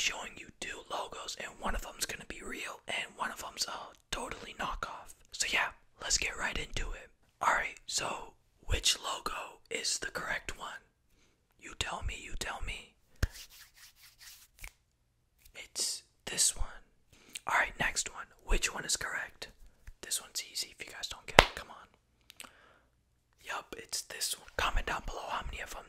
showing you two logos, and one of them's gonna be real, and one of them's a totally knockoff. So, yeah, let's get right into it. Alright, so which logo is the correct one? You tell me, you tell me. It's this one. Alright, next one. Which one is correct? This one's easy if you guys don't get it. Come on. Yup, it's this one. Comment down below how many of them